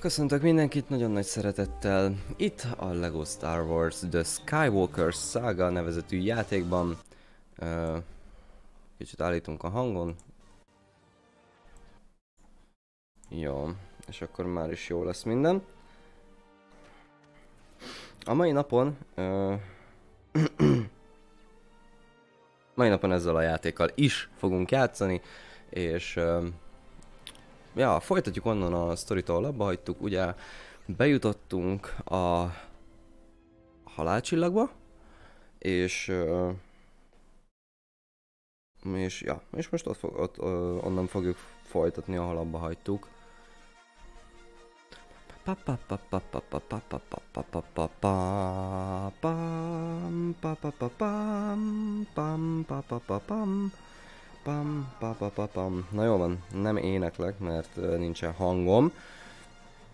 Köszöntök mindenkit nagyon nagy szeretettel itt a LEGO Star Wars The Skywalker Saga nevezetű játékban. Kicsit állítunk a hangon. Jó, és akkor már is jó lesz minden. A mai napon... Uh, mai napon ezzel a játékkal is fogunk játszani, és... Uh, ja, folytatjuk onnan a sztoritól, abba hagytuk, ugye bejutottunk a halálcsillagba, és uh, és ja, és most ott, fog, ott uh, onnan fogjuk folytatni, ahol abba hagytuk. Pam, pa, pa, pa, pam. Na jó van, nem éneklek, mert uh, nincsen hangom.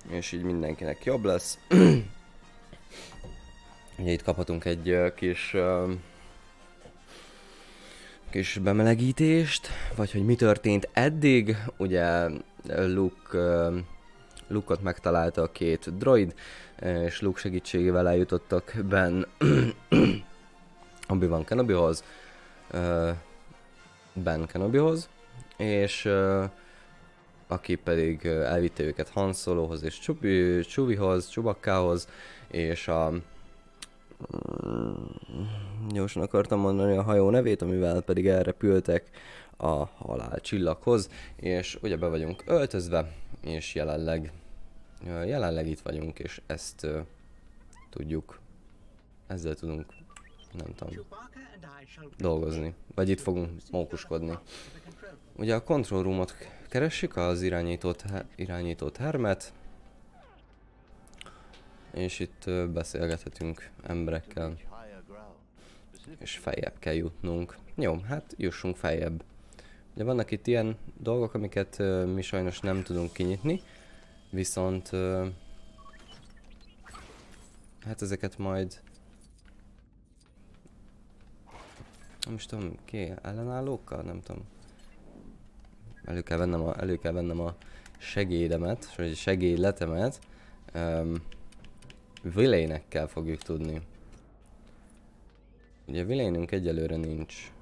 És így mindenkinek jobb lesz. Ugye itt kaphatunk egy uh, kis... Uh, kis bemelegítést, vagy hogy mi történt eddig. Ugye Luke, uh, Luke-ot megtalálta a két droid, és Luke segítségével eljutottak Ben Obi-Wan Kenobihoz. Uh, Ben Kenobihoz, és uh, aki pedig uh, elvitte őket Han Solohoz és Csubi, Csubihoz, Csubakkához, és a gyorsan akartam mondani a hajó nevét, amivel pedig elrepültek a halál csillaghoz, és ugye be vagyunk öltözve, és jelenleg, jelenleg itt vagyunk, és ezt uh, tudjuk, ezzel tudunk, nem tudom, dolgozni. Vagy itt fogunk mókuskodni. Ugye a control roomot keressük, az irányított, irányított hermet. És itt beszélgethetünk emberekkel. És feljebb kell jutnunk. Jó, hát jussunk feljebb. Ugye vannak itt ilyen dolgok, amiket uh, mi sajnos nem tudunk kinyitni. Viszont... Hát ezeket majd Is tudom, ki ellenállókkal? Nem tudom. Elő kell vennem a, elő kell vennem a segédemet, vagy segédletemet. Um, Vilénekkel fogjuk tudni. Ugye Vilénünk egyelőre nincs.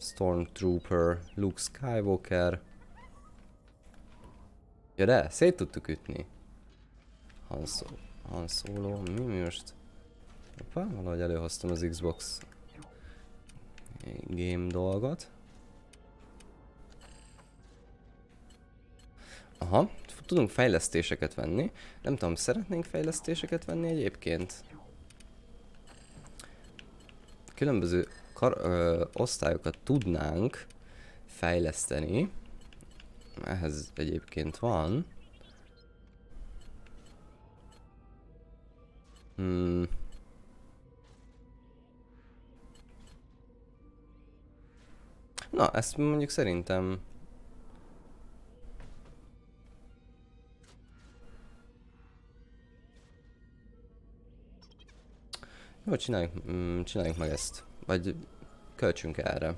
Stormtrooper, Luke Skywalker. Ja de, szét tudtuk ütni. Han, Han Solo, mi most? Hoppá, valahogy előhoztam az Xbox game dolgot. Aha, tudunk fejlesztéseket venni. Nem tudom, szeretnénk fejlesztéseket venni egyébként? Különböző kar ö, osztályokat tudnánk fejleszteni. Ehhez egyébként van. Hmm. Na, ezt mondjuk szerintem... Jó, csináljuk, mm, csináljuk meg ezt. Vagy költsünk erre.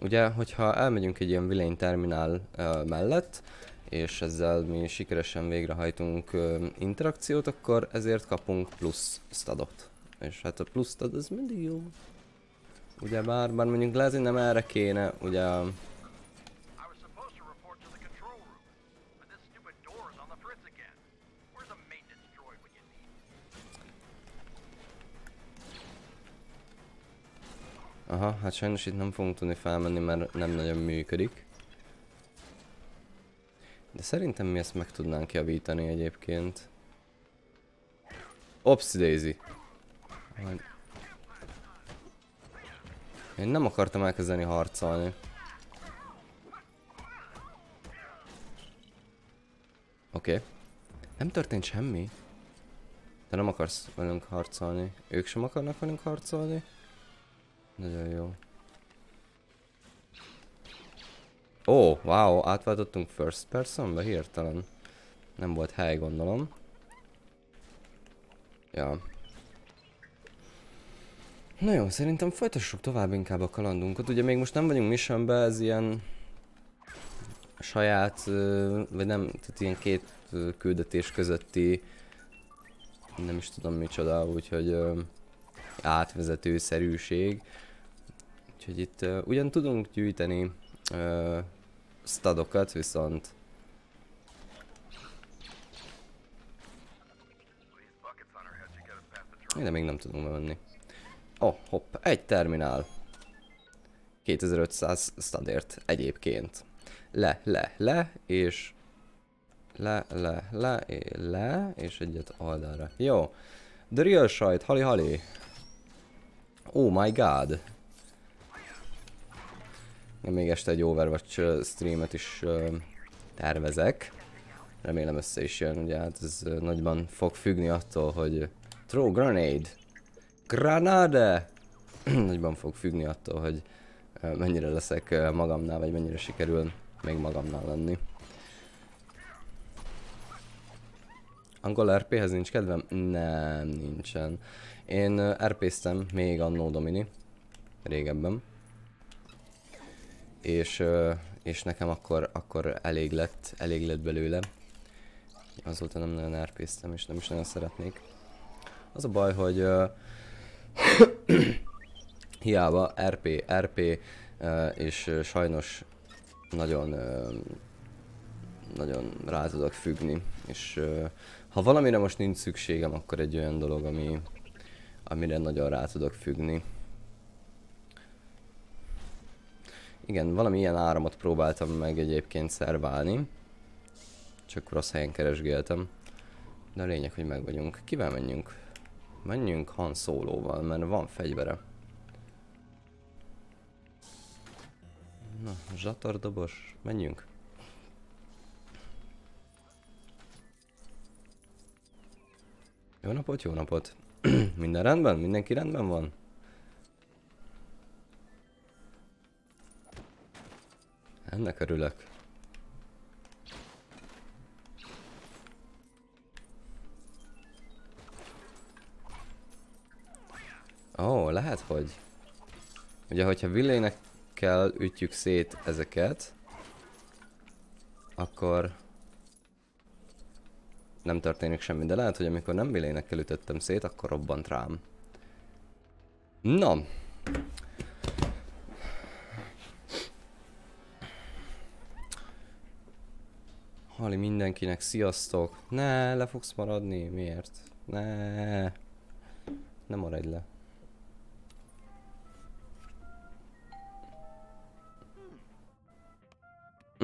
Ugye, hogyha elmegyünk egy ilyen villain terminál uh, mellett, és ezzel mi sikeresen végrehajtunk uh, interakciót, akkor ezért kapunk plusz stadot. És hát a plusz stad az mindig jó. Ugye bár, bár mondjuk hogy nem erre kéne, ugye... Aha, hát sajnos itt nem fogunk tudni felmenni, mert nem nagyon működik. De szerintem mi ezt meg tudnánk javítani egyébként. Ops Daisy. Majd én nem akartam elkezdeni harcolni. Oké. Okay. Nem történt semmi. Te nem akarsz velünk harcolni. Ők sem akarnak velünk harcolni. Nagyon jó. Ó, oh, wow, átváltottunk first personbe hirtelen. Nem volt hely, gondolom. Ja, Na jó, szerintem folytassuk tovább inkább a kalandunkat. Ugye még most nem vagyunk missionbe, ez ilyen saját, vagy nem, tehát ilyen két küldetés közötti, nem is tudom micsoda, úgyhogy ö, átvezető szerűség. Úgyhogy itt ugyan tudunk gyűjteni stadokat, viszont Ide még nem tudunk bemenni. Oh, hopp, egy terminál. 2500 stadért egyébként. Le, le, le, és le, le, le, le, és egyet oldalra. Jó. The real sajt, hali hali. Oh my god. Még este egy Overwatch streamet is tervezek. Remélem össze is jön, ugye hát ez nagyban fog függni attól, hogy throw grenade. Granade! nagyban fog függni attól, hogy ö, mennyire leszek ö, magamnál, vagy mennyire sikerül még magamnál lenni. Angol RP-hez nincs kedvem? Nem, nincsen. Én ö, RP-ztem még annó Domini. Régebben. És, és nekem akkor, akkor elég lett, elég lett belőle. Azóta nem nagyon RP-ztem, és nem is nagyon szeretnék. Az a baj, hogy hiába RP, RP, ö, és ö, sajnos nagyon ö, nagyon rá tudok függni, és ha valamire most nincs szükségem, akkor egy olyan dolog, ami, amire nagyon rá tudok függni. Igen, valami ilyen áramot próbáltam meg egyébként szerválni, csak rossz helyen keresgéltem. De a lényeg, hogy meg vagyunk. Kivel menjünk? Menjünk Han Soloval, mert van fegyvere. Na, zsatardobos, menjünk. Jó napot, jó napot. Minden rendben? Mindenki rendben van? Ennek örülök. Ó, oh, lehet, hogy. Ugye, hogyha villénekkel ütjük szét ezeket, akkor nem történik semmi, de lehet, hogy amikor nem villénekkel ütöttem szét, akkor robbant rám. Na. Hali mindenkinek, sziasztok! Ne, le fogsz maradni, miért? Ne, ne maradj le.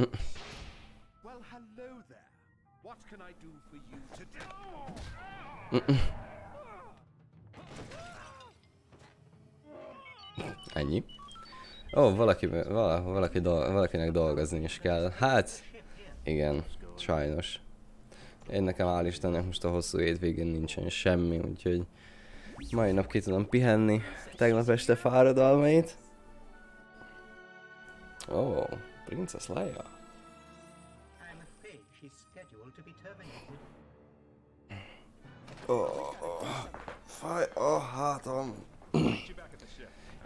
Well, hello there. What can I do for you today? Ennyi. Ó, valaki, vala, valaki dol, valakinek dolgozni is kell. Hát, igen, sajnos. Én nekem hál' Istennek most a hosszú hétvégén nincsen semmi, úgyhogy mai nap ki tudom pihenni tegnap este fáradalmait. Ó, oh, Princess Leia. I'm afraid she's scheduled to be terminated. Fáj a hátam.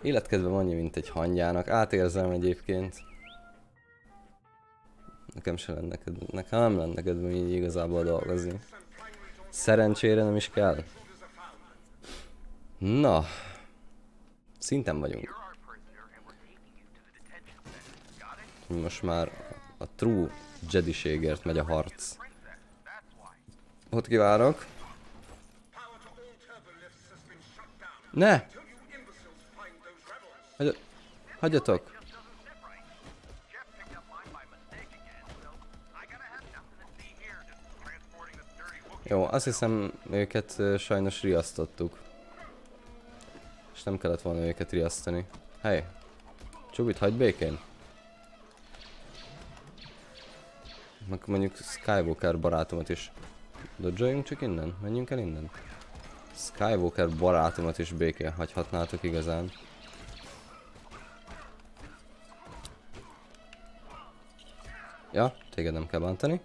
Életkedvem annyi, mint egy hangyának. Átérzem egyébként. Nekem se lenne kedvem. Nekem nem lenne kedvem így igazából dolgozni. Szerencsére nem is kell. Na. Szinten vagyunk. Most már a true Jediségért megy a harc. Ott kívánok. Ne! Hagy... Hagyjatok! Jó, azt hiszem őket sajnos riasztottuk. És nem kellett volna őket riasztani. Hely! Csubit, hagyd békén! Mondjuk Skywalker barátomat is. Dodgeoljunk csak innen? Menjünk el innen? Skywalker barátomat is békén hagyhatnátok igazán. Ja, téged nem kell bántani.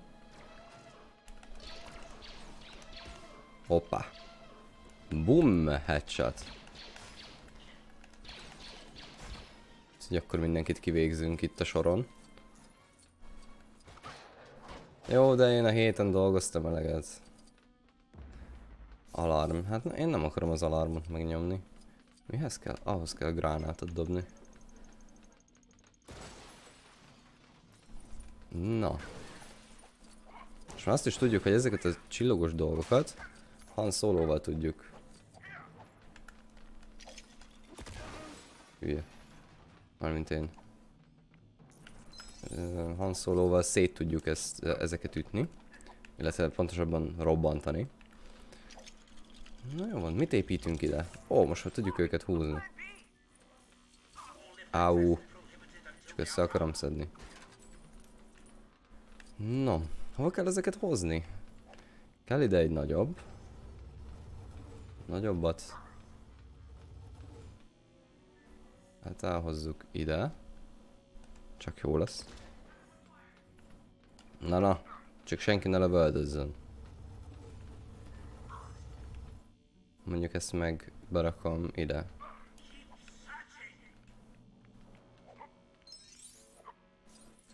Hoppá. Boom, headshot. Úgyhogy akkor mindenkit kivégzünk itt a soron. Jó, de én a héten dolgoztam eleget. Alarm. Hát én nem akarom az alarmot megnyomni. Mihez kell? Ahhoz kell gránátot dobni. Na. És azt is tudjuk, hogy ezeket a csillogos dolgokat Han Solo-val tudjuk. Hülye. Mármint én. Ö, Han Solo-val szét tudjuk ezt, ezeket ütni. Illetve pontosabban robbantani. Na jó van, mit építünk ide? Ó, most már tudjuk őket húzni. Áú. Csak össze akarom szedni. No, hova kell ezeket hozni? Kell ide egy nagyobb. Nagyobbat. Hát elhozzuk ide. Csak jó lesz. Na na, csak senki ne lövöldözzön. Mondjuk ezt meg berakom ide.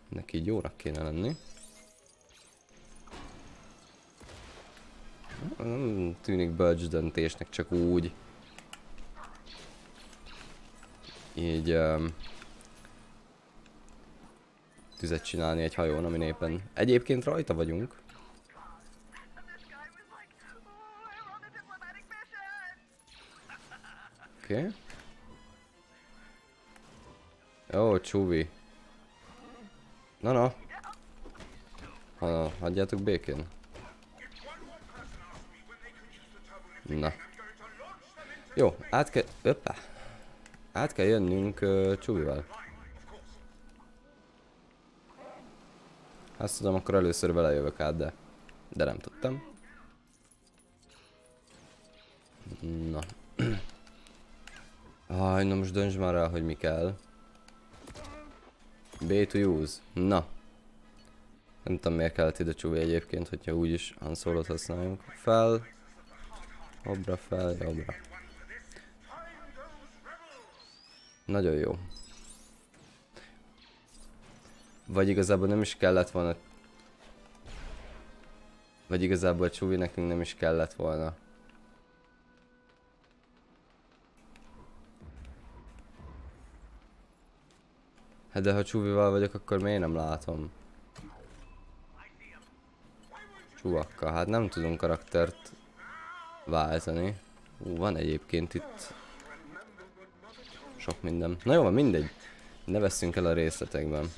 Neki így jónak kéne lenni. Nem tűnik bölcs döntésnek csak úgy. Így um, tüzet csinálni egy hajón, amin éppen egyébként rajta vagyunk. Oké. Okay. Jó, csúvi. Na na. Ha, hagyjátok békén. Na. Jó, át kell... Öppá. Át kell jönnünk uh, Csubival. Azt tudom, akkor először vele jövök át, de... De nem tudtam. Na. Aj, na most dönts már el, hogy mi kell. B to use. Na. Nem tudom miért kellett ide csúvi egyébként, hogyha úgyis Han Solo-t használjunk. Fel. Jobbra fel, jobbra. Nagyon jó. Vagy igazából nem is kellett volna... Vagy igazából Csúvi nekünk nem is kellett volna. Hát de ha Csúvival vagyok, akkor miért nem látom? Csúvakkal, hát nem tudunk karaktert váltani. Ú, van egyébként itt sok minden. Na jó, mindegy. Ne veszünk el a részletekben.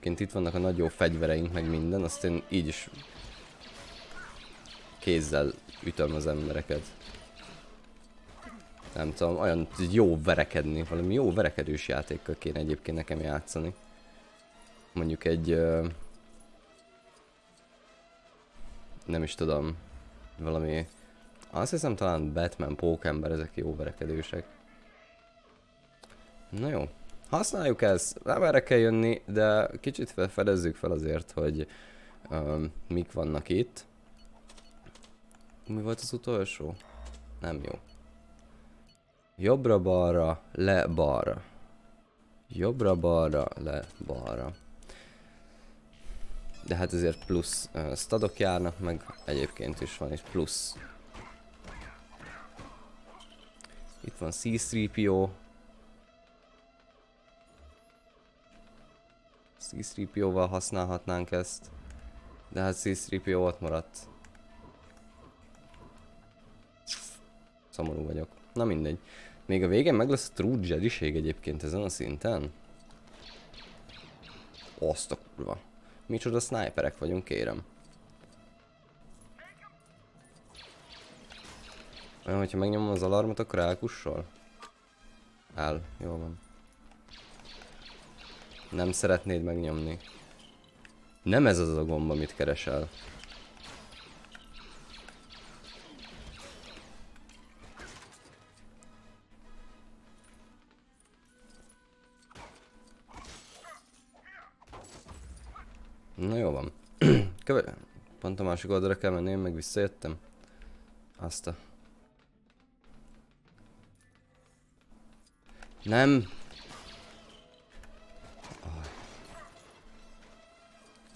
Egyébként itt vannak a nagy jó fegyvereink, meg minden, azt én így is kézzel ütöm az embereket. Nem tudom, olyan jó verekedni, valami jó verekedős játékkal kéne egyébként nekem játszani. Mondjuk egy... Nem is tudom, valami... Azt hiszem talán Batman, Pókember, ezek jó verekedősek. Na jó, használjuk ezt, nem erre kell jönni, de kicsit fedezzük fel azért, hogy um, mik vannak itt. Mi volt az utolsó? Nem jó. Jobbra-balra, le-balra. Jobbra-balra, le-balra. De hát ezért plusz uh, stadok járnak, meg egyébként is van egy plusz. Itt van C-3PO. C-3PO-val használhatnánk ezt. De hát C-3PO ott maradt. Szomorú vagyok. Na mindegy. Még a végén meg lesz True Jediség egyébként ezen a szinten. Azt a kurva. Micsoda sniperek vagyunk, kérem. Olyan, hogyha megnyomom az alarmot, akkor elkussol? El, jó van. Nem szeretnéd megnyomni. Nem ez az a gomba, amit keresel. Na jó van. Köve... Pont a másik oldalra kell menni, én meg visszajöttem. Azt a... Nem!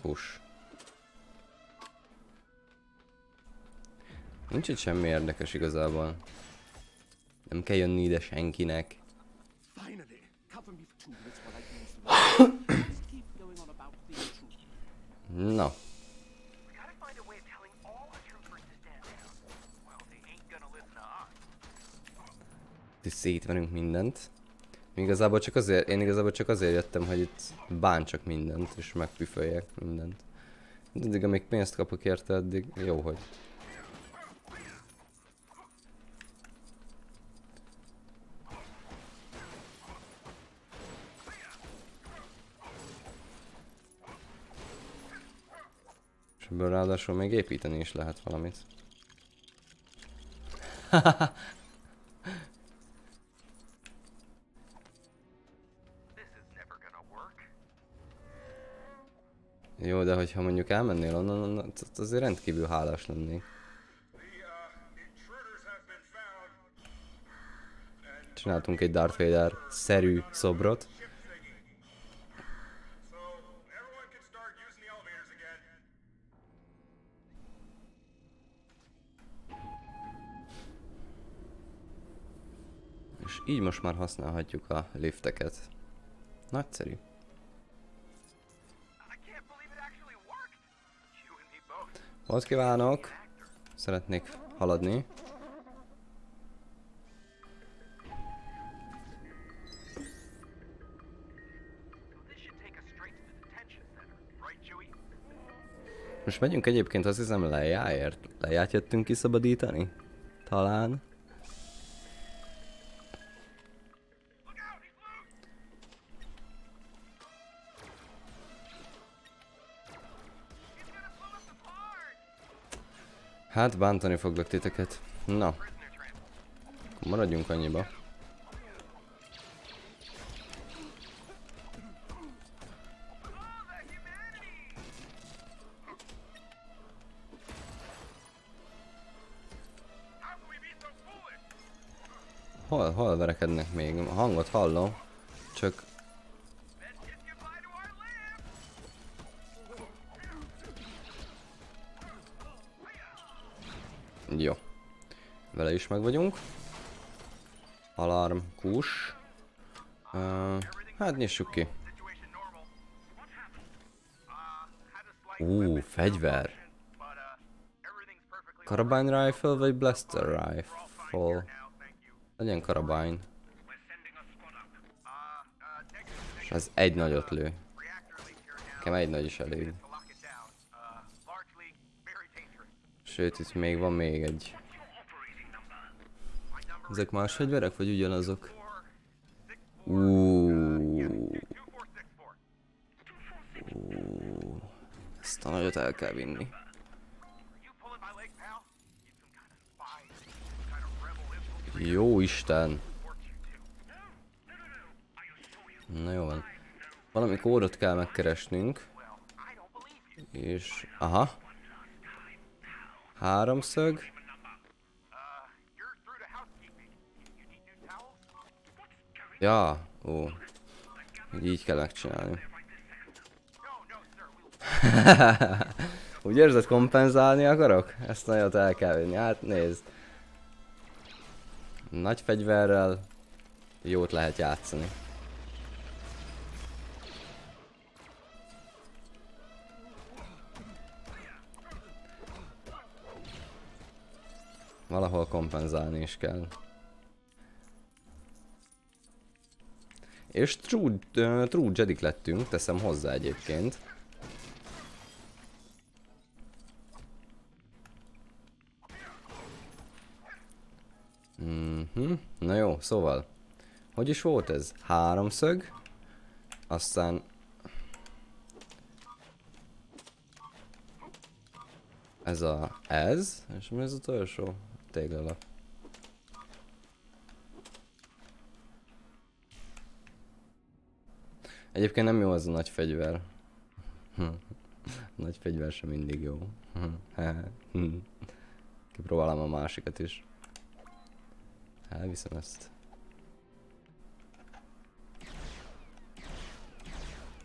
Hús. Nincs itt semmi érdekes igazából. Nem kell jönni ide senkinek. Na, itt szétverünk mindent. Igazából csak azért, én igazából csak azért jöttem, hogy itt bántsak mindent, és megpüföljek mindent. De addig, amíg pénzt kapok érte, addig jó, hogy. És ebből ráadásul még építeni is lehet valamit. Jó, de hogyha mondjuk elmennél onnan, onnan az- azért rendkívül hálás lennék. Csináltunk egy Darth Vader-szerű szobrot. És így most már használhatjuk a lifteket. Nagyszerű. Ott kívánok! Szeretnék haladni. Most megyünk egyébként azt hiszem lejáért. Leját jöttünk kiszabadítani? Talán. Hát bántani foglak titeket. Na, maradjunk annyiba. Hol, hol verekednek még? Hangot hallom. Csak Jó. Vele is meg vagyunk. Alarm, kus. Uh, hát nyissuk ki. Ú, fegyver. uh, perfectly Carabine rifle vagy blaster rifle? Legyen karabine. És az egy nagyot lő. Nekem egy nagy is elég. Sőt, itt még van még egy. Ezek más fegyverek, vagy ugyanazok? Uuuuh. four. Ezt a nagyot el kell vinni. Jó Isten. Na jó van. Valami kódot kell megkeresnünk. És... Aha. Háromszög. Uh, you're through to housekeeping. You need new towels? Ja. Ó. Így, kell megcsinálni. Úgy érzed, kompenzálni akarok? Ezt nagyot el kell vinni. Hát nézd. Nagy fegyverrel jót lehet játszani. Valahol kompenzálni is kell. És true, uh, true Jedik lettünk, teszem hozzá egyébként. Mhm. Na jó, szóval. Hogy is volt ez? Háromszög. Aztán... Ez a... Ez. És mi az utolsó? téglalap. Egyébként nem jó az a nagy fegyver. nagy fegyver sem mindig jó. Kipróbálom a másikat is. Elviszem ezt.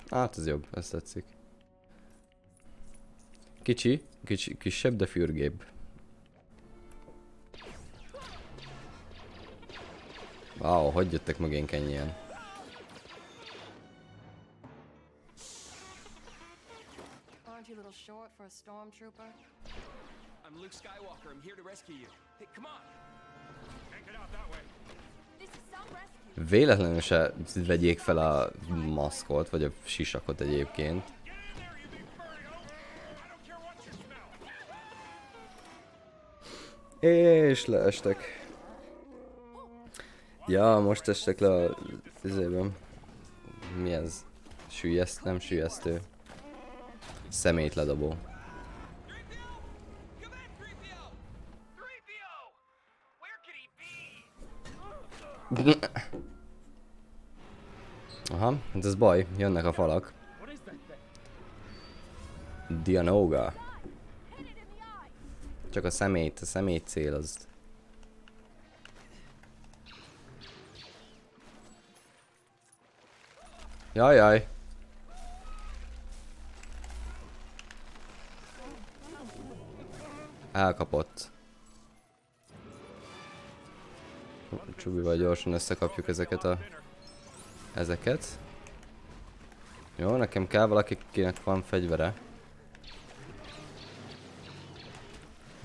Hát ez jobb, ezt tetszik. Kicsi, kicsi kisebb, de fürgébb. Wow, hogy jöttek mögénk ennyien? I'm Luke Skywalker. I'm here to rescue you. Hey, come on. Can't get out that way. This is some rescue. Véletlenül se vegyék fel a maszkot, vagy a sisakot egyébként. Get in there, you big furry I don't care what you smell. És leestek. Ja, most estek le a izében. Mi ez? Süllyeszt, nem süllyesztő. Szemétledobó. 3PO! Come in, 3PO! 3PO! Where could he be? Aha, hát ez baj, jönnek a falak. Dianoga. Csak a szemét, a szemét cél az. Jaj, jaj. Elkapott. Csubival gyorsan összekapjuk ezeket a... Ezeket. Jó, nekem kell valaki, akinek van fegyvere.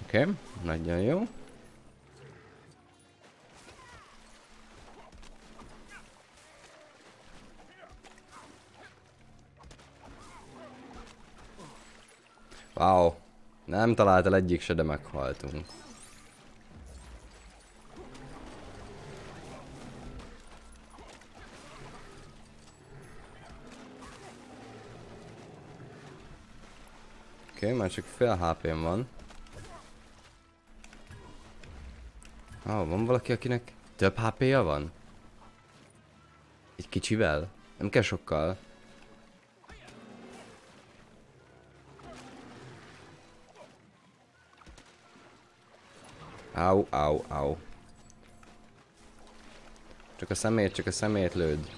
Oké, okay, nagyon jó. Wow, nem talált el egyik se, de meghaltunk. Oké, okay, már csak fél HP-m van. Ah, van valaki, akinek több HP-ja van? Egy kicsivel? Nem kell sokkal. Au, au, au. Csak a szemét, csak a szemét lőd.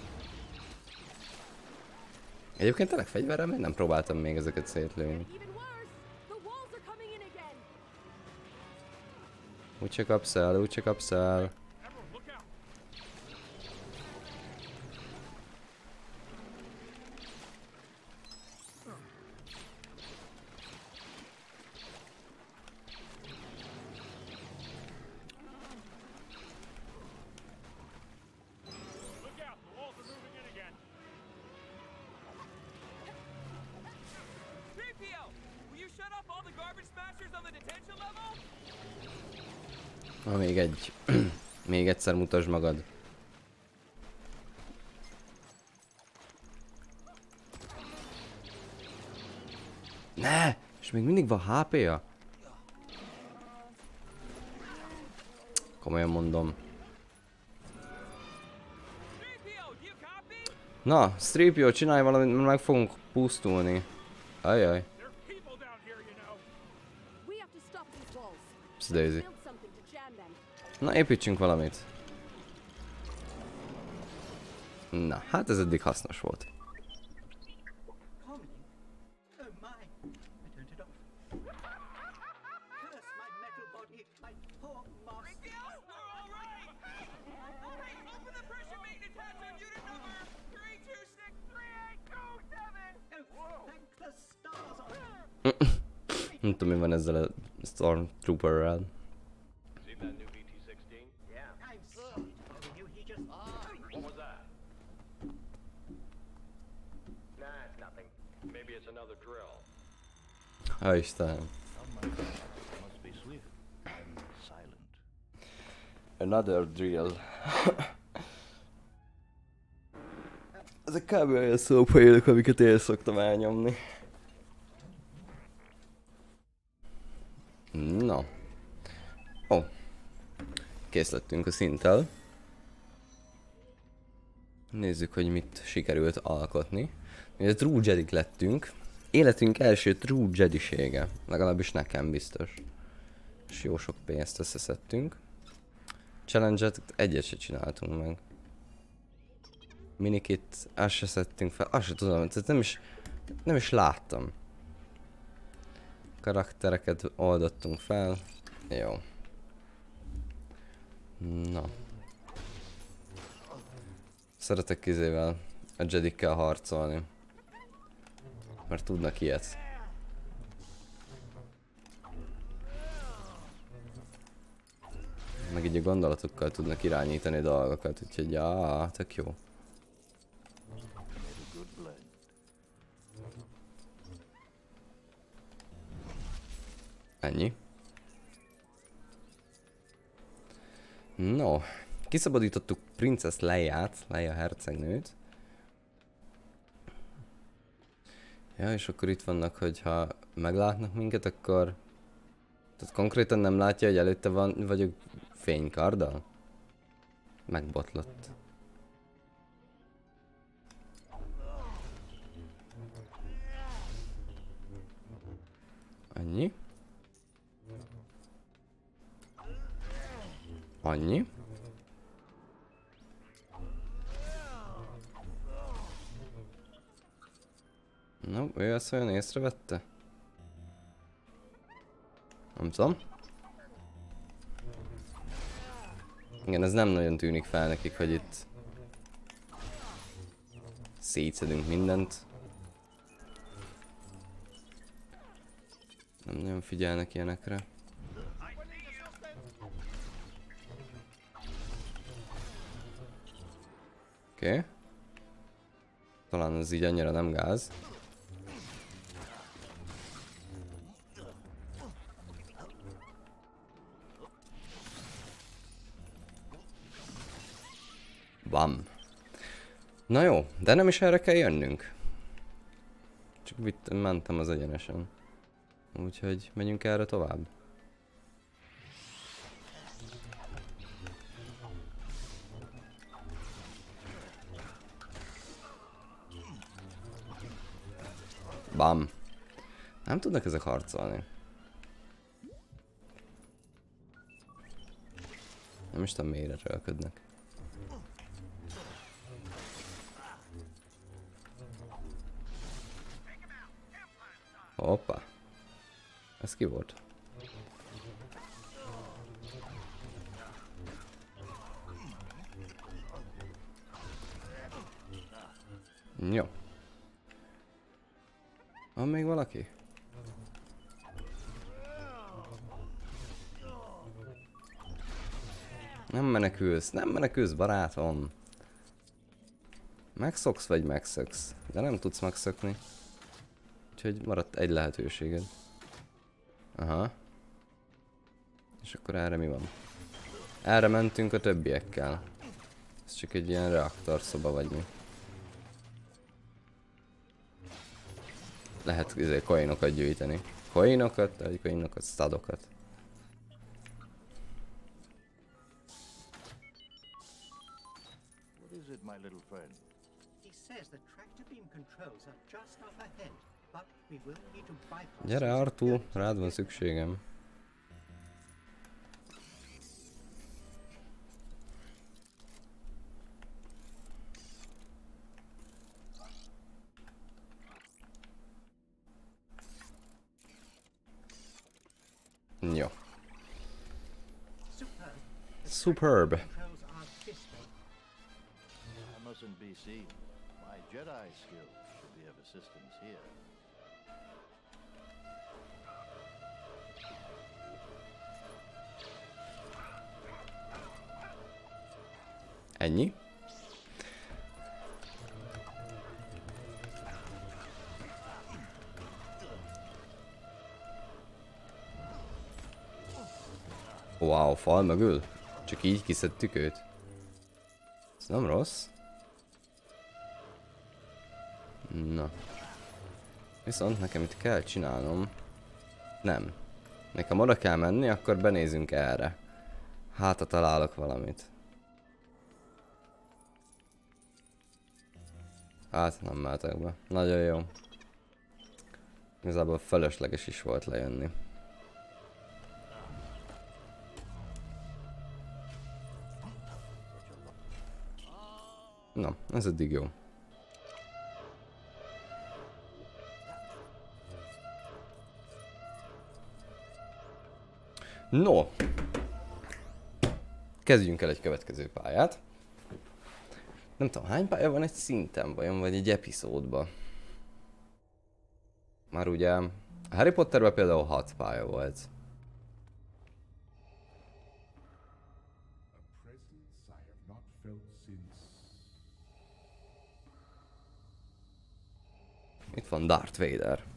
Egyébként tényleg fegyverrel még nem próbáltam még ezeket szétlőni. Úgyse kapsz el, úgyse kapsz el. Egyszer mutasd magad. Ne! És még mindig van HP-ja? Komolyan mondom. 3PO, do you copy? Na, Stripio, csinálj valamit, mert meg fogunk pusztulni. Ajaj, There's people down here, you know. We have to stop these walls. ez Daisy. Build something to jam them. Na, építsünk valamit. Na, hát ez eddig hasznos volt. Harmony? Oh my! I turned it off. Istenem. Another drill. Ezek kb. olyan szópoélok, amiket én szoktam elnyomni. Na. Ó. Kész lettünk a szinttel. Nézzük, hogy mit sikerült alkotni. Mi a True Jedi lettünk. Életünk első True Jedisége. Legalábbis nekem biztos. És jó sok pénzt összeszedtünk. Challenge-et egyet se csináltunk meg. Minikit, azt se szedtünk fel, azt se tudom, tehát nem is, nem is láttam. Karaktereket oldottunk fel. Jó. Na. Szeretek kizével a Jedikkel harcolni. Mert tudnak ilyet. Meg így a gondolatokkal tudnak irányítani dolgokat, úgyhogy já, tök jó. Ennyi. No, kiszabadítottuk Princess Leia-t, Leia hercegnőt. Ja, és akkor itt vannak, hogy ha meglátnak minket, akkor... Tehát konkrétan nem látja, hogy előtte van, vagyok fénykarddal? Megbotlott. Annyi. Annyi. No, ő ezt olyan észrevette? Nem tudom. Igen, ez nem nagyon tűnik fel nekik, hogy itt szétszedünk mindent. Nem nagyon figyelnek ilyenekre. Oké. Okay. Talán ez így annyira nem gáz. Bam. Na jó, de nem is erre kell jönnünk. Csak vitt, mentem az egyenesen. Úgyhogy menjünk erre tovább. Bam. Nem tudnak ezek harcolni. Nem is tudom miért rölködnek. Hoppa. Ez ki volt? Jó. Van még valaki? Nem menekülsz, nem menekülsz barátom. Megszoksz vagy megszöksz, de nem tudsz megszökni. Úgyhogy maradt egy lehetőséged. Aha. És akkor erre mi van? Erre mentünk a többiekkel. Ez csak egy ilyen reaktorszoba vagy mi. Lehet izé, coinokat gyűjteni. Coinokat, vagy coinokat, stadokat. What is it, my little friend? He says the tractor beam controls are just up ahead, Gyere Artú, rád van szükségem. Jó. Superb. I Jedi skills should be of assistance here. Ennyi. Wow, fal mögül? Csak így kiszedtük őt? Ez nem rossz. Na. Viszont nekem itt kell csinálnom. Nem. Nekem oda kell menni, akkor benézünk erre. Hát, ha találok valamit. Hát nem mehetek be. Nagyon jó. Igazából felesleges is volt lejönni. Na, ez eddig jó. No. Kezdjünk el egy következő pályát. Nem tudom, hány pálya van egy szinten vajon, vagy egy epizódban? Már ugye a Harry Potterben például 6 pálya volt. Itt van Darth Vader.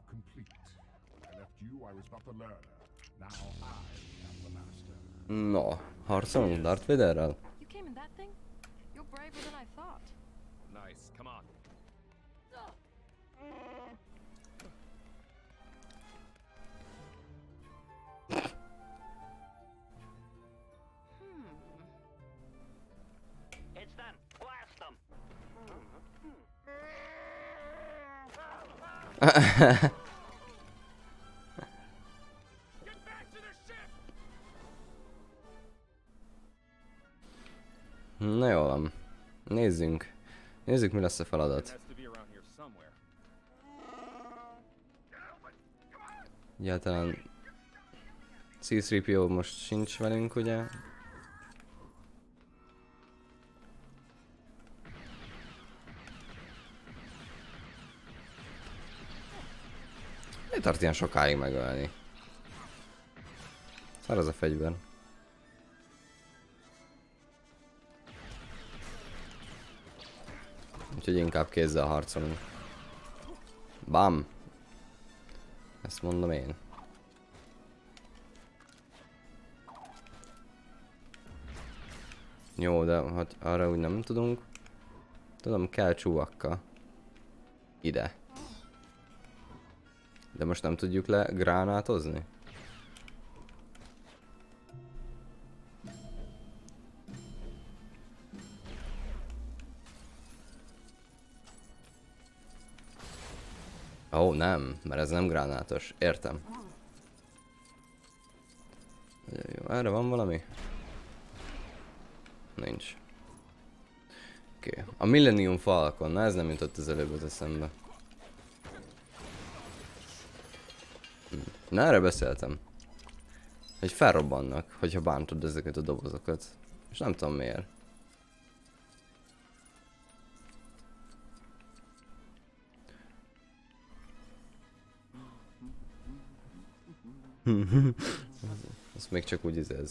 Now complete. I left you, I was but the learner. Now I am the master. No, harcolunk Darth Vaderrel? You came in that thing? You're braver than I Na jó van. Nézzünk. Nézzük mi lesz a feladat. Egyáltalán C-3PO most sincs velünk, ugye? Miért tart ilyen sokáig megölni? Szar az a fegyver. Úgyhogy inkább kézzel harcolunk. Bam! Ezt mondom én. Jó, de hát arra úgy nem tudunk. Tudom, kell csúvakka. Ide. De most nem tudjuk le gránátozni? Ó, oh, nem, mert ez nem gránátos. Értem. Jó, erre van valami? Nincs. Oké. Okay. A Millennium Falcon, na ez nem jutott az előbb az eszembe. Na erre beszéltem. Hogy felrobbannak, hogyha bántod ezeket a dobozokat. És nem tudom miért. Azt még csak úgy troopers.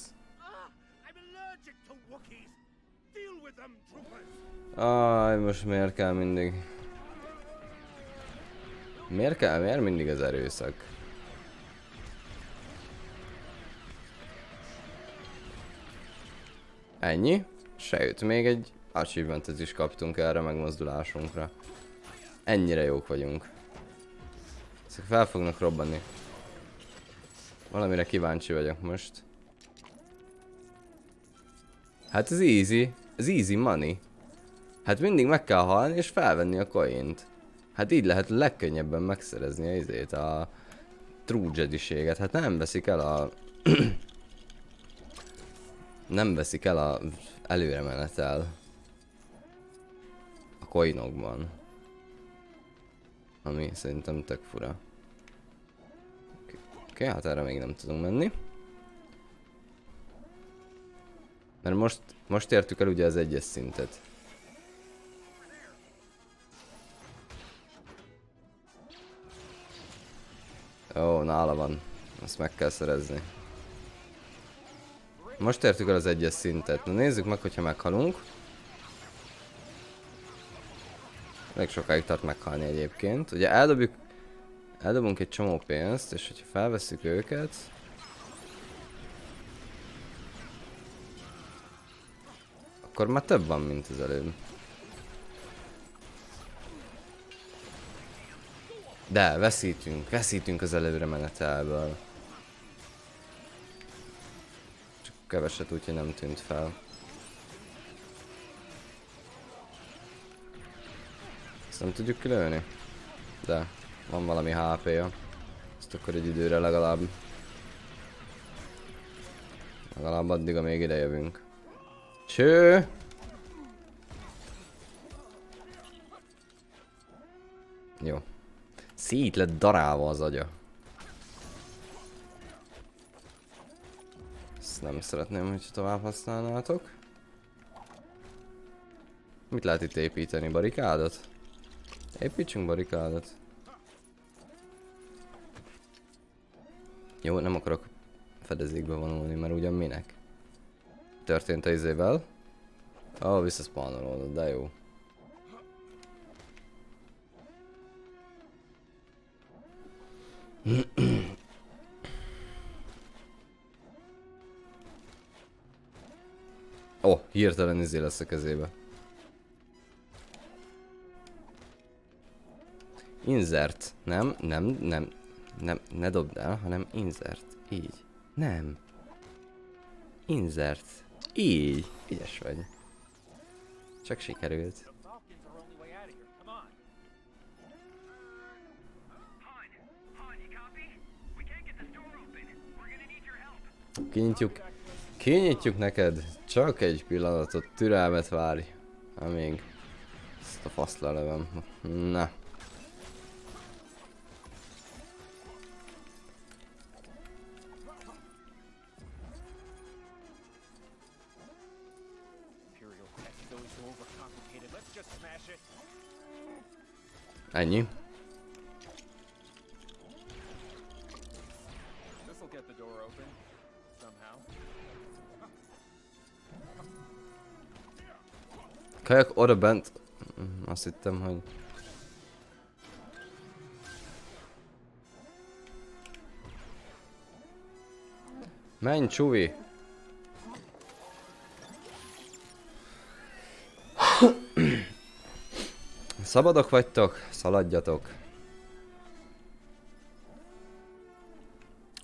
Aj, most miért kell mindig? Miért kell, miért mindig az erőszak? Ennyi? Sejt, még egy achievementet is kaptunk erre megmozdulásunkra. Ennyire jók vagyunk. Ezek fel fognak robbanni. Valamire kíváncsi vagyok most. Hát ez easy. Ez easy money. Hát mindig meg kell halni és felvenni a coint. Hát így lehet legkönnyebben megszerezni a izét, a true jediséget. Hát nem veszik el a... nem veszik el a előre menetel a coinokban. Ami szerintem tök fura. Oké, okay, hát erre még nem tudunk menni. Mert most, most értük el ugye az egyes szintet. Ó, nála van. Azt meg kell szerezni. Most értük el az egyes szintet. Na nézzük meg, hogyha meghalunk. Elég sokáig tart meghalni egyébként. Ugye eldobjuk... Eldobunk egy csomó pénzt, és hogyha felveszük őket... Akkor már több van, mint az előbb. De, veszítünk, veszítünk az előre menetelből. Keveset, úgyhogy nem tűnt fel. Ezt nem tudjuk kilőni? De, van valami HP-ja. Ezt akkor egy időre legalább... Legalább addig, amíg ide jövünk. Cső! Jó. Szét lett darálva az agya. Ezt nem szeretném, hogy tovább használnátok. Mit lehet itt építeni? Barikádot? Építsünk barikádot. Jó, nem akarok fedezékbe vonulni, mert ugyan minek? Történt a izével? Ó, oh, visszaszpanolodott, de jó. Hirtelen izé lesz a kezébe. Insert. Nem, nem, nem, nem, ne dobd el, hanem insert. Így. Nem. Insert. Így. Ügyes vagy. Csak sikerült. Kinyitjuk. Kinyitjuk neked. Csak egy pillanatot, türelmet várj. Amíg ezt a faszt lelövöm. Na. Imperial Kajak oda bent. Mm, Azt hittem, hogy... Menj, Csuvi! Szabadok vagytok? Szaladjatok.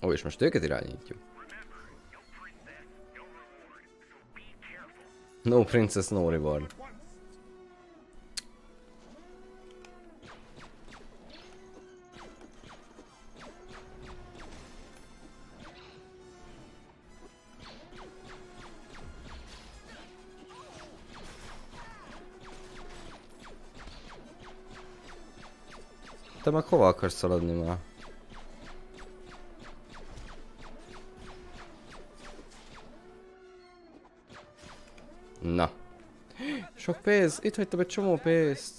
Ó, és most őket irányítjuk. No princess, no reward. Te meg hova akarsz szaladni már? Na. Sok pénz! Itt hagytam egy csomó pénzt!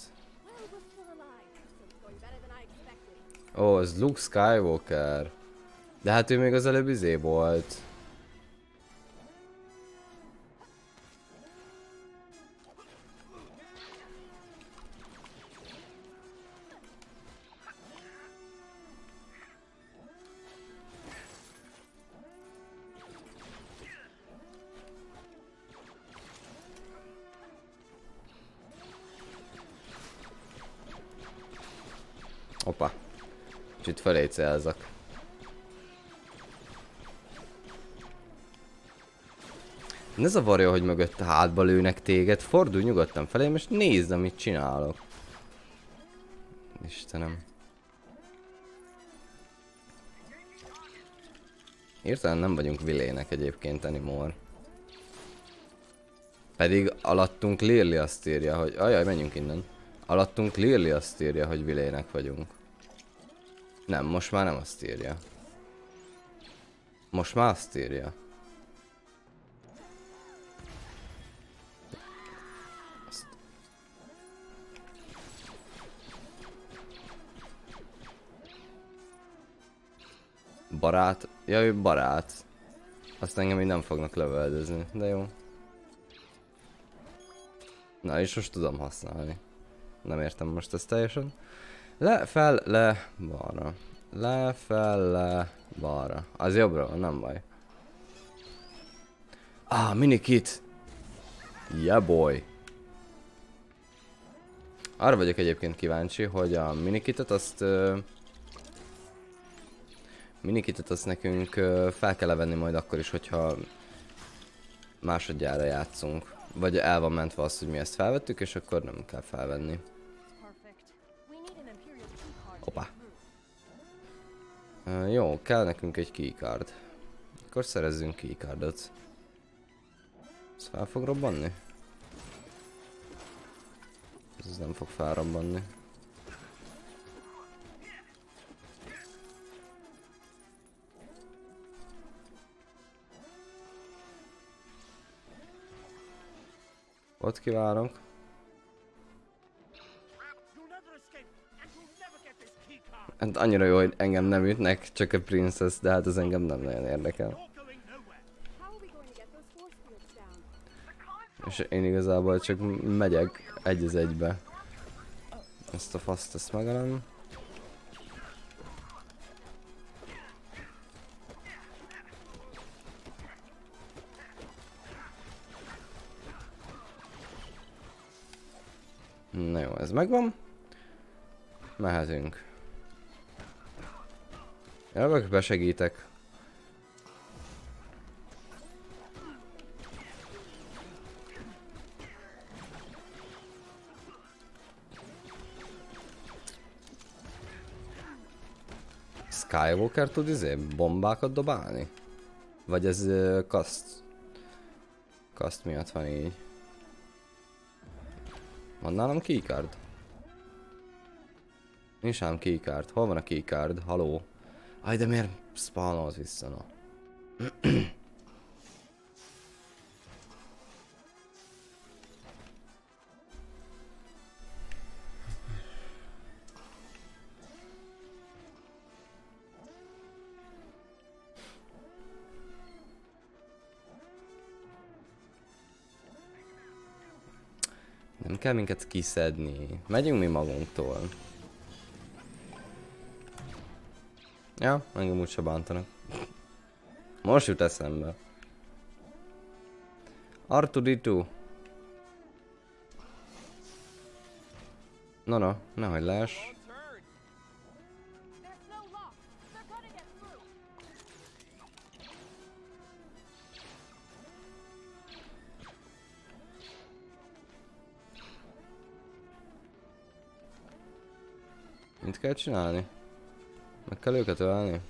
Ó, ez Luke Skywalker. De hát ő még az előbb izé volt. Felé célzak. Ne zavarja, hogy mögött hátba lőnek téged. Fordulj nyugodtan felém, és nézd, amit csinálok. Istenem. Értelem nem vagyunk vilének egyébként anymore. Pedig alattunk Lirli azt írja, hogy... Ajaj, menjünk innen. Alattunk Lirli azt írja, hogy vilének vagyunk. Nem, most már nem azt írja. Most már azt írja. Barát? Ja, ő barát. Azt engem így nem fognak lövöldözni, de jó. Na, és most tudom használni. Nem értem most ezt teljesen. Le, fel, le, balra. Le, fel, le, balra. Az jobbra van, nem baj. Ah, minikit! Yeah boy! Arra vagyok egyébként kíváncsi, hogy a minikitet azt ö, minikitet azt nekünk ö, fel kell venni majd akkor is, hogyha másodjára játszunk. Vagy el van mentve az, hogy mi ezt felvettük, és akkor nem kell felvenni. Hoppá. Ö, jó, kell nekünk egy keycard. Akkor szerezzünk keycardot. Ez fel fog robbanni? Ez nem fog felrobbanni. Ott kivárok. Hát annyira jó, hogy engem nem ütnek, csak a princess, de hát ez engem nem nagyon érdekel. És én igazából csak megyek egy az egybe. Ezt a faszt, ezt megelem. Na jó, ez megvan. Mehetünk. Jövök, besegítek. Skywalker tud izé bombákat dobálni? Vagy ez uh, kaszt? Kaszt miatt van így. Van nálam keycard? Nincs nálam keycard. Hol van a keycard? Haló? Aj, de miért spawnolsz vissza, no? Nem kell minket kiszedni. Megyünk mi magunktól. Ja, engem úgyse bántanak. Most jut eszembe. Artuditu. No, no, nehogy through. Mit kell csinálni? Meg kell őket ölni?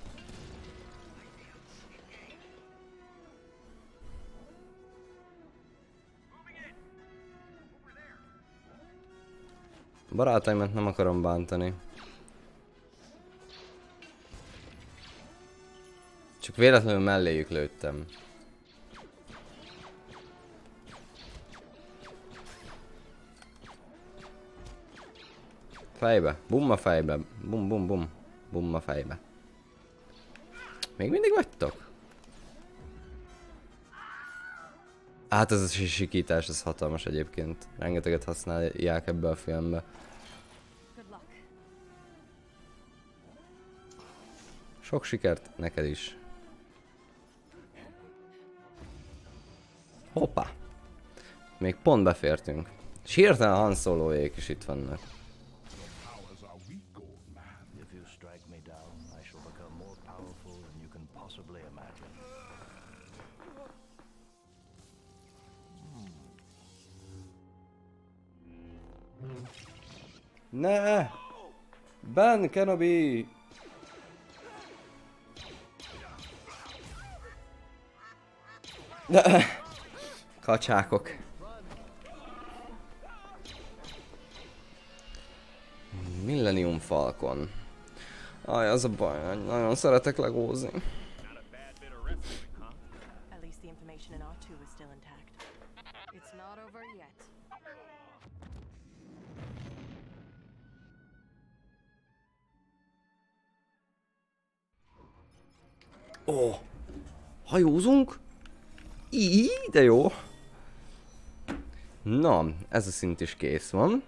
Barátaimat nem akarom bántani. Csak véletlenül melléjük lőttem. Fejbe. Bumma fejbe. Bum bum bum. Bumma fejbe. Még mindig vagytok? Hát ez a sikítás, ez hatalmas egyébként. Rengeteget használják ebbe a filmbe. Sok sikert neked is. Hoppá! Még pont befértünk. És hirtelen Han Soloék is itt vannak. Ne! Ben Kenobi! Ne! Kacsákok. Millennium Falcon. Aj, az a baj, nagyon szeretek legózni. Ó, hajózunk? Így, de jó. Na, ez a szint is kész van.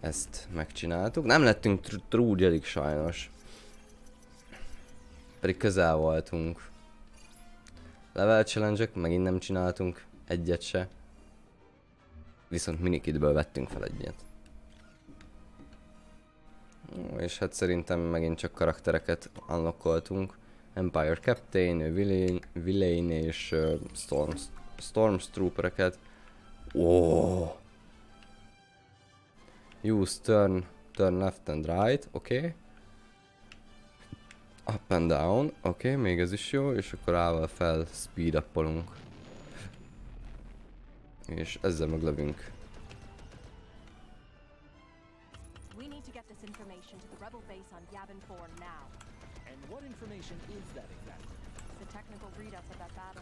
Ezt megcsináltuk. Nem lettünk tr- trúgyelik sajnos. Pedig közel voltunk. Level challenge megint nem csináltunk egyet se. Viszont minikidből vettünk fel egyet. És hát szerintem megint csak karaktereket unlockoltunk. Empire Captain, Villain, Villain és uh, Storm, Stormtroopereket. Oh. Use turn, turn left and right, oké. Okay. Up and down, oké, okay, még ez is jó, és akkor állval fel speed upolunk. És ezzel meglövünk.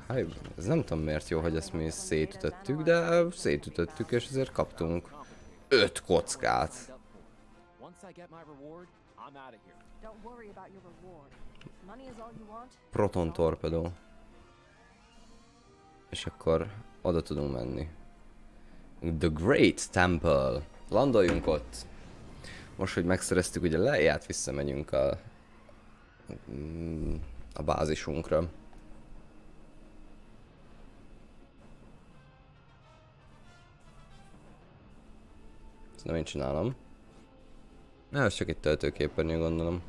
Hát, ez nem tudom miért jó, hogy ezt mi szétütöttük, de szétütöttük, és ezért kaptunk öt kockát. Proton torpedó. És akkor oda tudunk menni. The Great Temple. Landoljunk ott. Most, hogy megszereztük ugye leját, visszamegyünk a, mm, a bázisunkra. Nem én csinálom. Na, ez csak egy töltőképernyő, gondolom.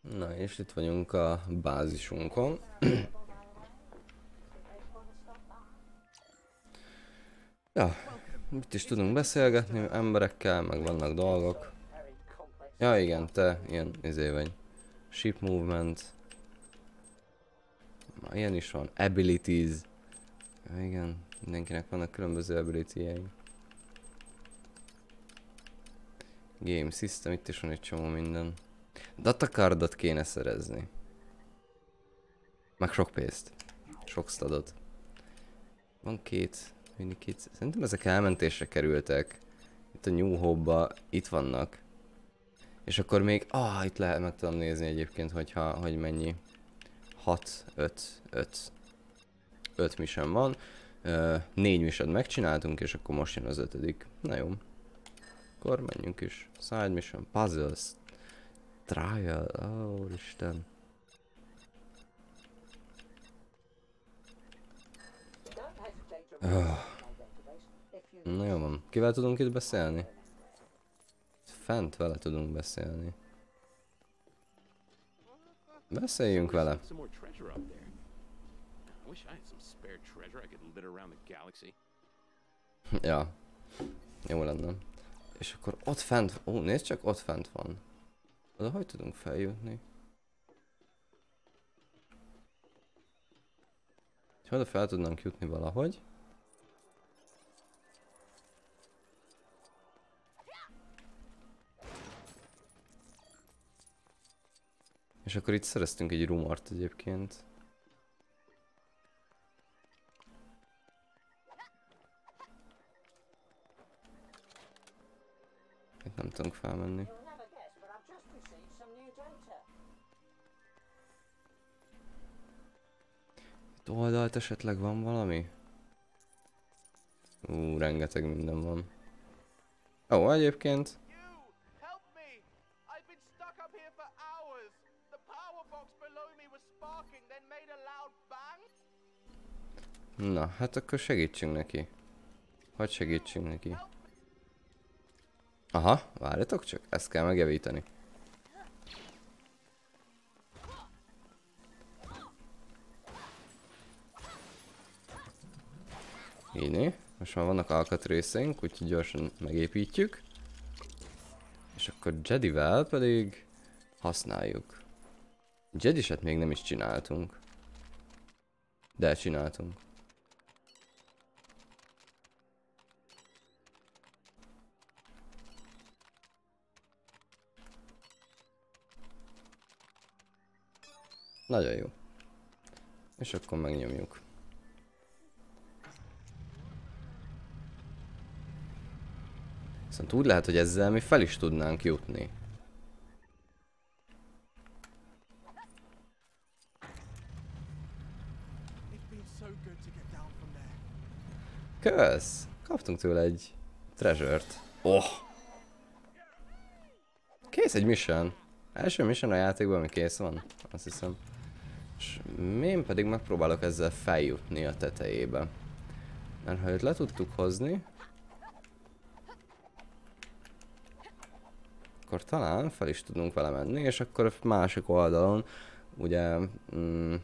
Na, és itt vagyunk a bázisunkon. ja, itt is tudunk beszélgetni emberekkel, meg vannak dolgok. Ja igen, te ilyen izé vagy. Ship movement. Ilyen is van. Abilities. Ja, igen, mindenkinek vannak különböző ability Game system, itt is van egy csomó minden. Datacardot kéne szerezni. Meg sok pénzt. Sok stadot. Van két, mindig két. Szerintem ezek elmentésre kerültek. Itt a New Hope-ba, itt vannak. És akkor még, ah, itt lehet, meg tudom nézni egyébként, hogyha, hogy mennyi. 6, 5, 5. 5 mission van. Uh, 4 mission megcsináltunk, és akkor most jön az ötödik. Na jó. Akkor menjünk is. Side mission, puzzles, trial, ó, oh, Isten. Oh. Na jó van. Kivel tudunk itt beszélni? Fent vele tudunk beszélni. Beszéljünk vele. Ja. Jó lenne. És akkor ott fent, ó, nézd csak, ott fent van. Oda hogy tudunk feljutni? Ha oda fel tudnánk jutni valahogy. És akkor itt szereztünk egy rumort egyébként. Itt nem tudunk felmenni. Itt oldalt esetleg van valami? Ú, rengeteg minden van. Ó, egyébként Na, hát akkor segítsünk neki. Hogy segítsünk neki? Aha, várjatok csak, ezt kell megjavítani. Így, most már vannak alkatrészeink, úgyhogy gyorsan megépítjük. És akkor Jedivel pedig használjuk. Jediset még nem is csináltunk. De csináltunk. Nagyon jó. És akkor megnyomjuk. Viszont úgy lehet, hogy ezzel mi fel is tudnánk jutni. Kösz! Kaptunk tőle egy treasure-t. Oh! Kész egy mission. Első mission a játékban, ami kész van. Azt hiszem. És én pedig megpróbálok ezzel feljutni a tetejébe. Mert ha őt le tudtuk hozni, akkor talán fel is tudunk vele menni, és akkor a másik oldalon ugye mm,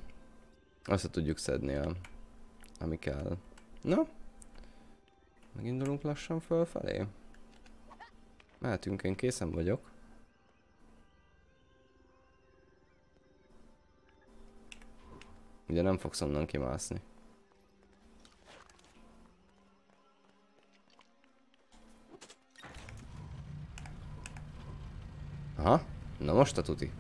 azt tudjuk szedni, a, ami kell. Na, megindulunk lassan fölfelé. Mehetünk, én készen vagyok. Ugye nem fogsz onnan kimászni. Aha, na most a tuti.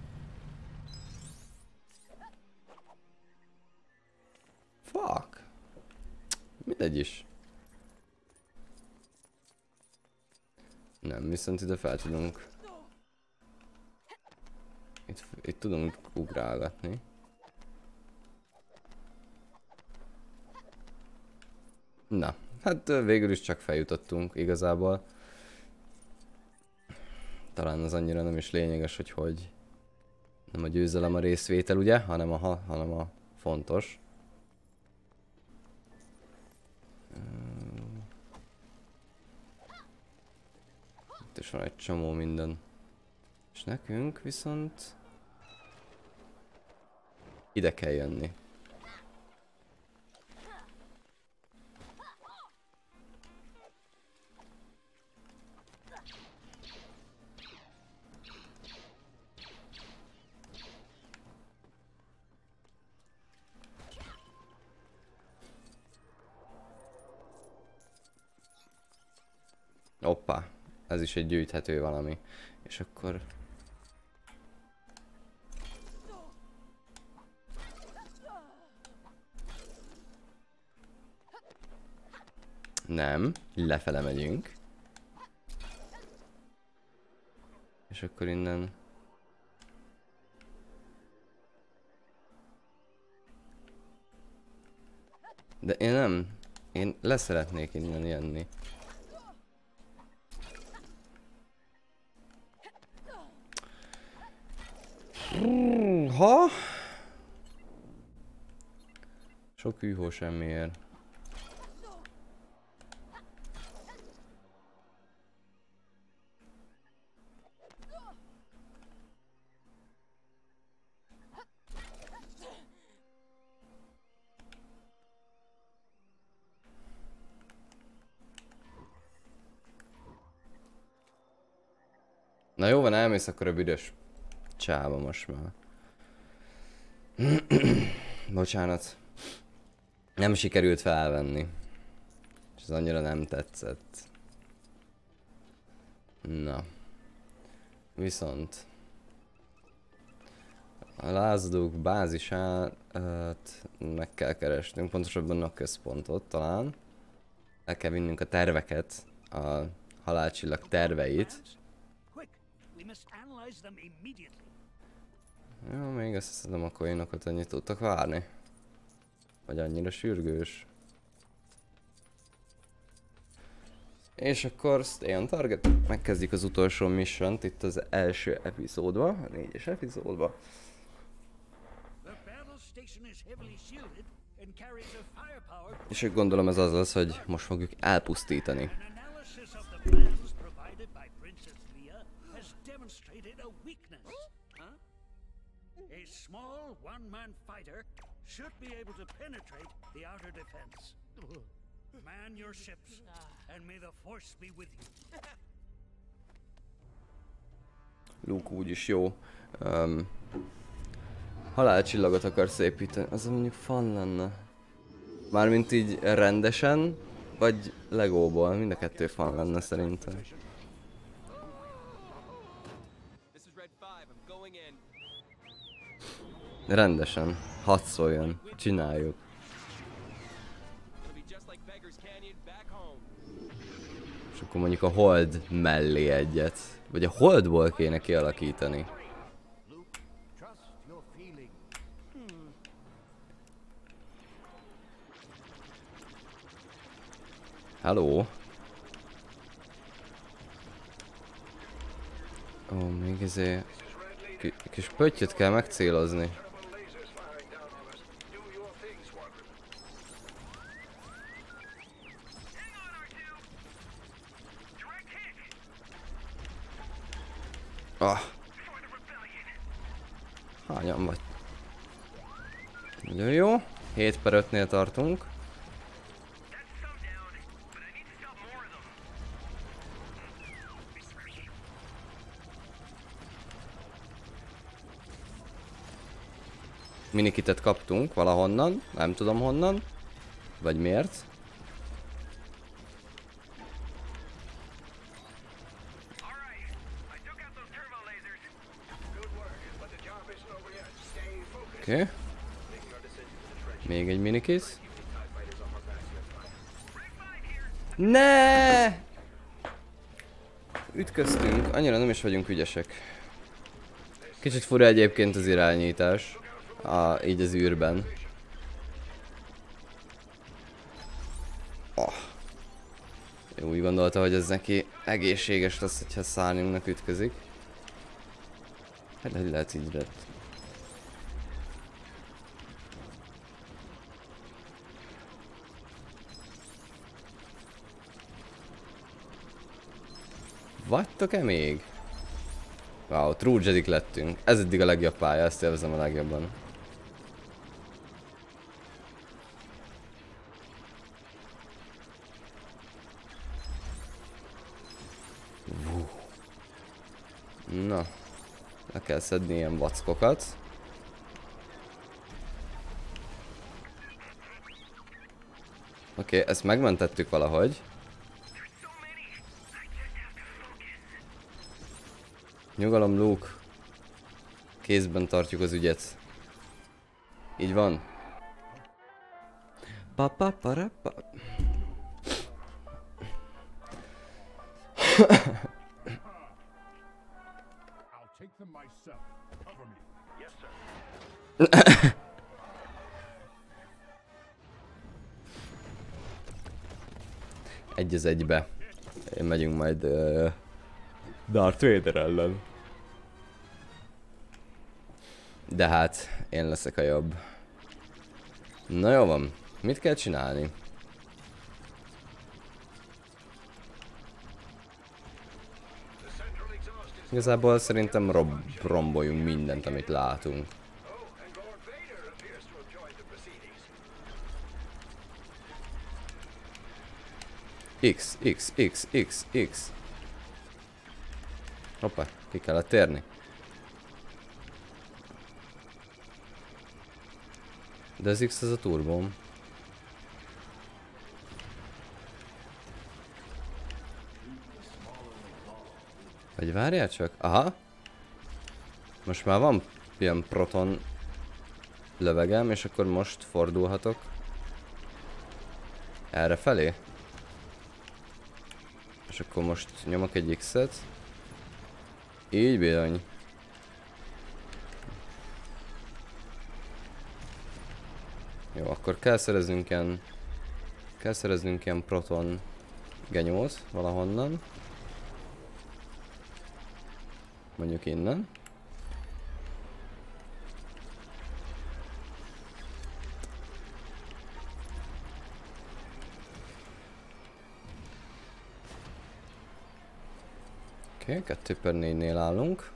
Fuck. Mindegy is. Nem, viszont ide fel tudunk. Itt, itt tudunk ugrálgatni. Na, hát végül is csak feljutottunk igazából. Talán az annyira nem is lényeges, hogy hogy nem a győzelem a részvétel, ugye, hanem a, ha- hanem a fontos. Itt is van egy csomó minden. És nekünk viszont ide kell jönni. Ez is egy gyűjthető valami. És akkor... Nem, lefele megyünk. És akkor innen... De én nem. Én leszeretnék innen jönni. Sok űhó semmiért. Na jó van, elmész akkor a büdös csába most már. Bocsánat. Nem sikerült felvenni. És ez annyira nem tetszett. Na. Viszont. A lázadók bázisát meg kell keresnünk, pontosabban a központot talán. El kell vinnünk a terveket, a halálcsillag terveit. Jó, még összeszedem a coinokat, annyit tudtak várni. Vagy annyira sürgős. És akkor stay on target. Megkezdjük az utolsó mission itt az első epizódban, a négyes epizódban. The battle station is heavily shielded and carries a firepower. És úgy gondolom ez az lesz, hogy most fogjuk elpusztítani. A small one-man fighter should be able to penetrate the outer defense. Man your ships, and may the force be with you. Luke úgyis jó. Um, halálcsillagot akarsz építeni, az mondjuk fan lenne. Mármint így rendesen, vagy Legóból, mind a kettő fan lenne szerintem. Rendesen, hadd szóljon, csináljuk. És akkor mondjuk a hold mellé egyet. Vagy a holdból kéne kialakítani. Hello? Ó, még. Ki- Kis pöttyöt kell megcélozni. Ah. Hányan vagy? Nagyon jó. 7 per 5-nél tartunk. Minikitet kaptunk valahonnan, nem tudom honnan. Vagy miért. Oké. Okay. Még egy minikész. Ne! Ütköztünk, annyira nem is vagyunk ügyesek. Kicsit fura egyébként az irányítás. A, így az űrben. Oh. Jó, úgy gondolta, hogy ez neki egészséges lesz, hogyha szárnyunknak ütközik. Hát hogy lehet így lett. Vagytok-e még? Wow, True Jedik lettünk. Ez eddig a legjobb pálya, ezt élvezem a legjobban. Na, le kell szedni ilyen vackokat. Oké, okay, ezt megmentettük valahogy. Nyugalom, Luke. Kézben tartjuk az ügyet. Így van. Pa pa para pa. Egy az egybe. Megyünk majd uh, Darth Vader ellen. De hát, én leszek a jobb. Na jó van, mit kell csinálni? Igazából szerintem rob romboljunk mindent, amit látunk. X, X, X, X, X. Hoppá, ki kellett térni. De az X az a turbóm. Vagy várjál csak? Aha. Most már van ilyen proton lövegem, és akkor most fordulhatok. Erre felé? És akkor most nyomok egy X-et. Így bizony. Jó, akkor kell szereznünk ilyen... Kell szereznünk ilyen proton genyót valahonnan. Mondjuk innen. Oké, okay, 2 per 4-nél állunk.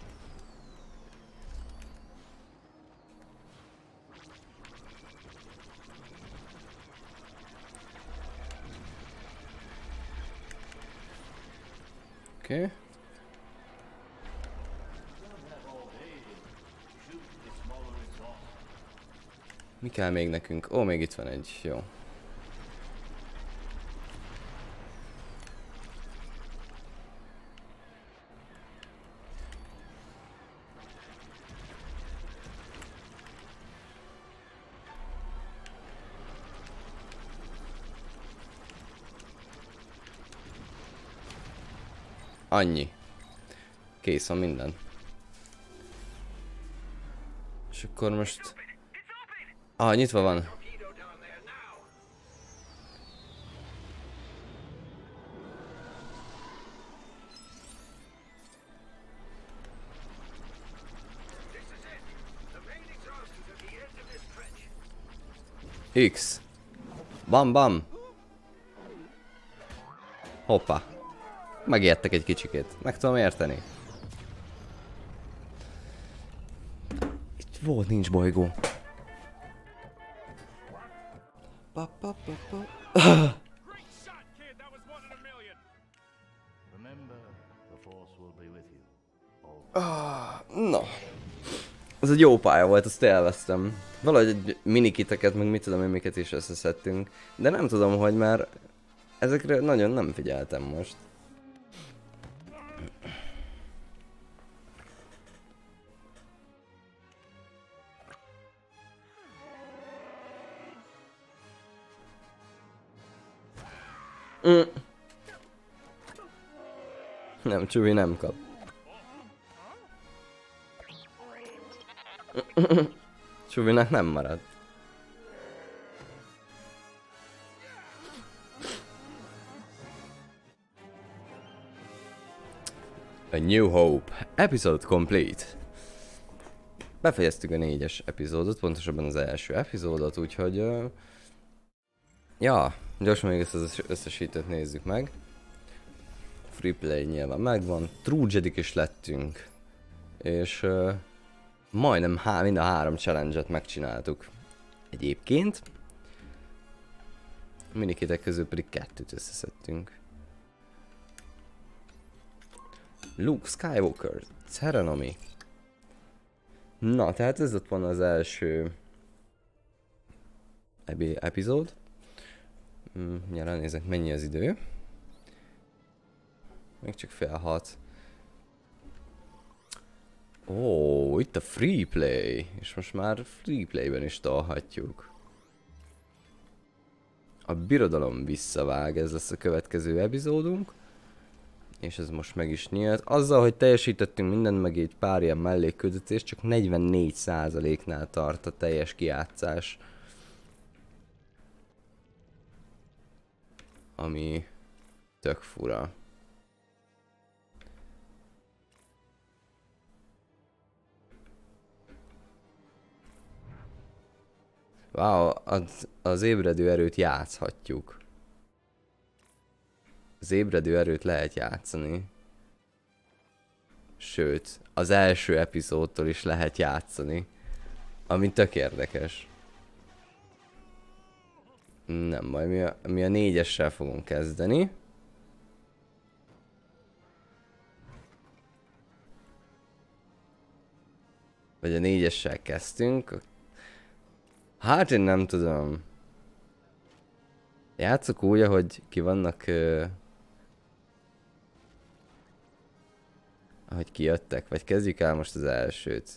Oké. Okay. Mi kell még nekünk? Ó, még itt van egy, jó. Annyi. Kész van minden. És akkor most... Ah, nyitva van. X. Bam bam. Hoppá. Megijedtek egy kicsikét. Meg tudom érteni. Volt, nincs bolygó. Pa, pa, pa, pa. You. Ah, Na. Ez egy jó pálya volt, azt élveztem. Valahogy egy minikiteket, meg mit tudom én, miket is összeszedtünk. De nem tudom, hogy már ezekre nagyon nem figyeltem most. Nem, nem kap. Csubinak nem marad. A New Hope. Episode complete. Befejeztük a négyes epizódot, pontosabban az első epizódot, úgyhogy... Uh, ja, gyorsan még ezt az összesítőt nézzük meg. Free play nyilván megvan, True Jedik is lettünk. És uh, majdnem há, mind a három challenge-et megcsináltuk. Egyébként. Minikétek közül pedig kettőt összeszedtünk. Luke Skywalker, Ceranomi. Na, tehát ez ott van az első epizód. Mm, Nyilván nézek, mennyi az idő. Még csak fél hat. Ó, itt a free play. És most már free playben is tolhatjuk. A birodalom visszavág, ez lesz a következő epizódunk. És ez most meg is nyílt. Azzal, hogy teljesítettünk mindent, meg egy pár ilyen mellékküldetést, csak 44%-nál tart a teljes kiátszás. Ami tök fura. Wow, az, az ébredő erőt játszhatjuk. Az ébredő erőt lehet játszani. Sőt, az első epizódtól is lehet játszani. Ami tök érdekes. Nem baj, mi a, mi a négyessel fogunk kezdeni. Vagy a négyessel kezdtünk. Hát én nem tudom. Játszok úgy, ahogy ki vannak... Uh, ahogy kijöttek, vagy kezdjük el most az elsőt.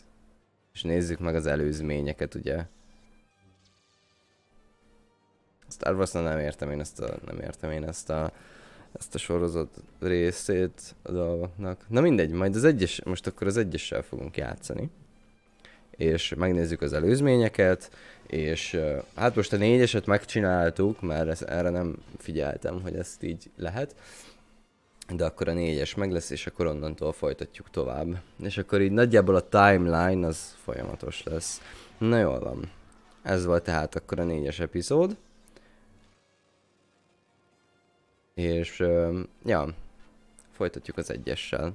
És nézzük meg az előzményeket, ugye? Star wars nem értem én ezt a, nem értem én ezt a, ezt a sorozat részét a dolgoknak. Na mindegy, majd az egyes, most akkor az egyessel fogunk játszani. És megnézzük az előzményeket, és hát most a négyeset megcsináltuk, mert ezt, erre nem figyeltem, hogy ezt így lehet. De akkor a négyes meg lesz, és akkor onnantól folytatjuk tovább. És akkor így nagyjából a timeline az folyamatos lesz. Na jól van. Ez volt tehát akkor a négyes epizód. És, ja, folytatjuk az egyessel.